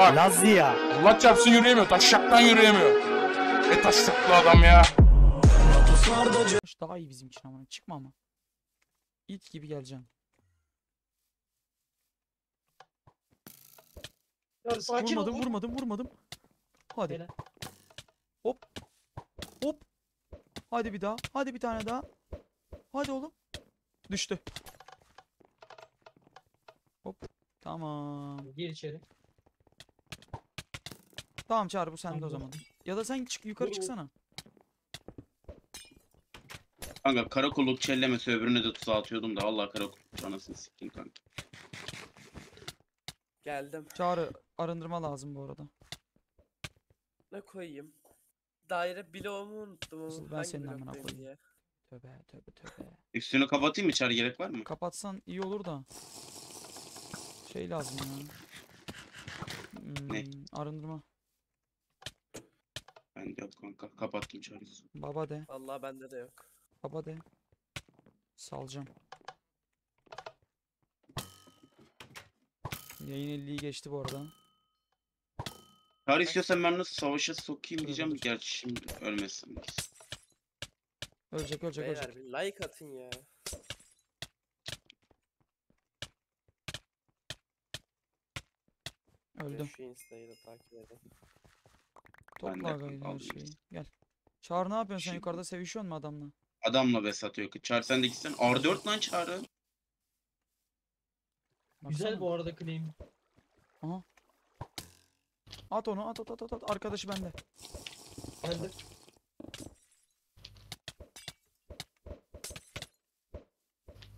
Bak Lazia. Allah çarpsın yürüyemiyor. Taşşaktan yürüyemiyor. E taşşaklı adam ya. Daha iyi bizim için ama. Çıkma ama. İt gibi geleceksin. Ya sakin ol. Vurmadım vurmadım vurmadım. Hadi. Helal. Hop. Hop. Hadi bir daha. Hadi bir tane daha. Hadi oğlum. Düştü. Hop. Tamam. Gir içeri. Tamam Çağrı bu sende o zaman. Ya da sen çık yukarı çıksana. Kanka karakolluk çellemesi öbürüne de tuzağa atıyordum da Allah karakolluk anasını siktin kanka. Geldim. Çağrı arındırma lazım bu arada. Ne koyayım? Daire bloğumu unuttum ben hangi senin amına bloktayım koyayım. diye. Tövbe tövbe tövbe. Üstünü kapatayım mı çağrı gerek var mı? Kapatsan iyi olur da. Şey lazım ya. Ne? Hmm, arındırma. Ben de yok kanka kapattım çağrı. Baba de. Vallahi bende de yok. Baba de. Salacağım. Yayın 50'yi geçti bu arada. Çağrı istiyorsan ben nasıl savaşa sokayım diyeceğim. dur. Gerçi şimdi ölmesin. Ölecek ölecek ölecek. Beyler bir like atın ya. Öldüm. Şu insta'yı da takip edin. Topla Ben şeyi. işte. Gel. Çağrı ne yapıyorsun sen Şimdi- yukarıda sevişiyor mu adamla? Adamla bes atıyor. Çağrı sen de gitsen. R4 lan çağrı. Güzel Baksana. bu arada claim. At onu at at at at, at. Arkadaşı bende. Geldi.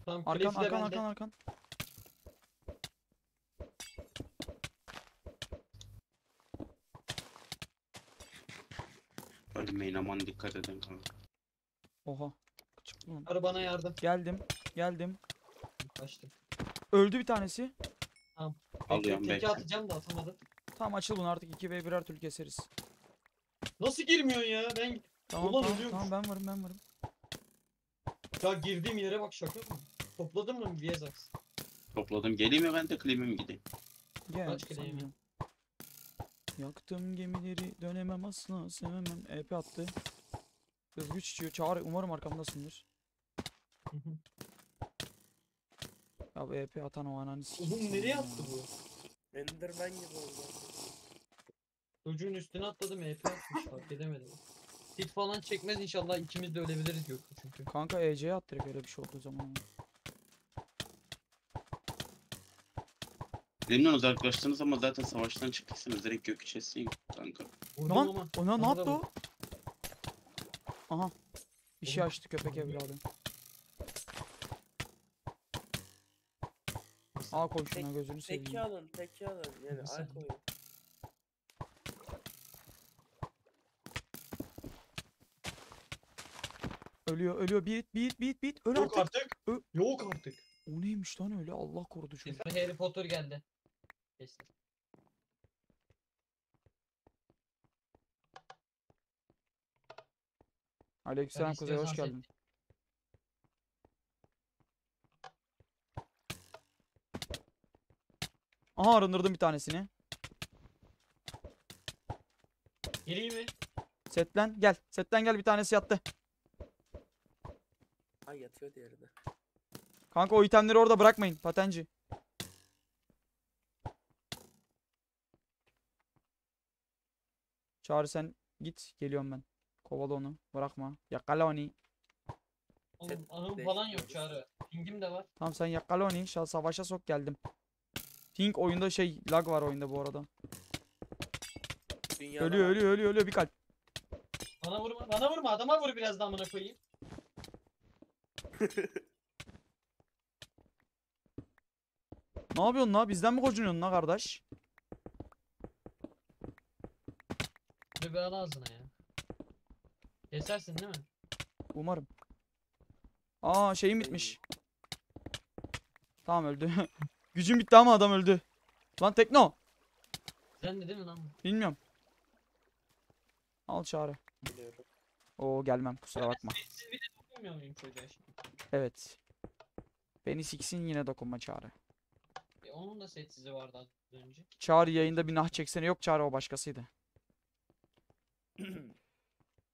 Tamam Arkan kulesi de arkan bende. arkan arkan. Ölmeyin aman dikkat edin kanka. Oha. Çıktı lan. Arı bana yardım. Geldim. Geldim. Kaçtım. Öldü bir tanesi. Alıyorum Teke bekle. atacağım da atamadım. Tamam açıl bunu artık 2 v birer türlü keseriz. Nasıl girmiyorsun ya? Ben Tamam Ulan tamam ölüyormuş. tamam ben varım ben varım. ya girdiğim yere bak şaka mı? Topladım mı Viezax? Topladım. Geleyim mi ben de klibim gideyim. Gel. Kaç sen kere. Yaktım gemileri dönemem asla sevemem. EP attı. Kız güç içiyor. Çağrı umarım arkamdasındır. Hı hı. Ya bu EP atan o ananı Oğlum nereye attı bu? Enderman gibi oldu. Çocuğun üstüne atladım EP atmış fark edemedim. Hit falan çekmez inşallah ikimiz de ölebiliriz Göktuğ çünkü. Kanka EC'ye at direkt öyle bir şey olduğu zaman. Benimle uzaklaştınız ama zaten savaştan çıktıysanız direkt gök içesin kanka. Vurdum Lan ama. o ne, yaptı o? Aha. Bir şey açtı köpek evladı. Aa koy şuna gözünü Teki seveyim. alın, teki alın. Yani Nasıl? ay koyun. Ölüyor ölüyor bit bit bit bit öl Yok artık. artık. Ö- Yok artık. O neymiş lan öyle Allah korudu çocuk. Harry Potter geldi. Geçti. Aleykümselam Kuzey hoş geldin. Aha arındırdım bir tanesini. Gireyim mi? Setlen gel. Setlen gel bir tanesi yattı. Ay yatıyor diğeri de. Kanka o itemleri orada bırakmayın. Patenci. Çağrı sen git. Geliyorum ben. Kovala onu. Bırakma. Yakala onu. Oğlum beş falan yok çağrı. Pingim de var. Tamam sen yakala onu. Şa- Savaşa sok geldim. Think oyunda şey lag var oyunda bu arada. Dünyada Ölüyor ölüyor ölüyor ölüyor bir kalp. Bana vurma. Bana vurma. Adama vur biraz daha amına koyayım. Ne yapıyorsun la? Bizden mi kocunuyorsun la kardeş? Bela ağzına ya. Kesersin değil mi? Umarım. Aa şeyim bitmiş. Tamam öldü. Gücüm bitti ama adam öldü. Lan Tekno. Sen de değil mi lan? Bilmiyorum. Al çağrı. Biliyorum. Oo gelmem kusura bakma. Siz bir de dokunmuyor muyum çocuğa şimdi? Evet. Beni siksin yine dokunma çağrı. onun da setsizi vardı az önce. Çağrı yayında bir nah çeksene. Yok Çağrı o başkasıydı.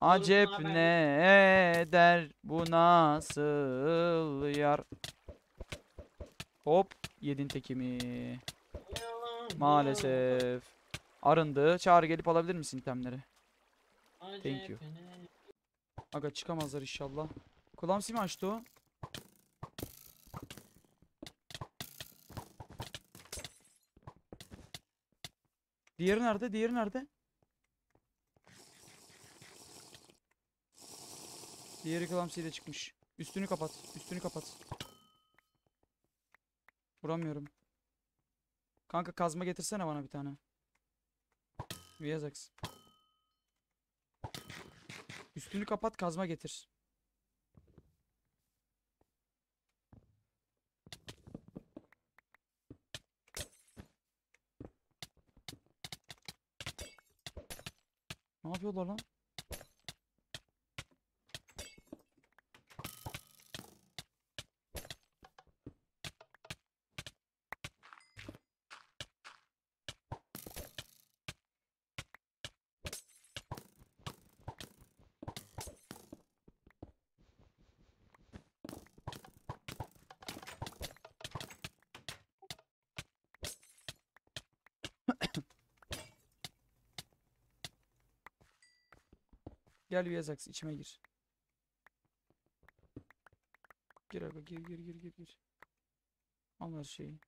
Acep ne eder bu nasıl yar? Hop yedin tekimi. Maalesef. Arındı. Çağrı gelip alabilir misin itemleri? Thank you. Aga çıkamazlar inşallah. Kulağım mi açtı o? Diğeri nerede? Diğeri nerede? Diğeri Clumsy'de çıkmış. Üstünü kapat. Üstünü kapat. Vuramıyorum. Kanka kazma getirsene bana bir tane. Viazax. Üstünü kapat kazma getir. Ne yapıyorlar lan? Gel Viazax içime gir. Gir aga gir gir gir gir gir. Al her şeyi.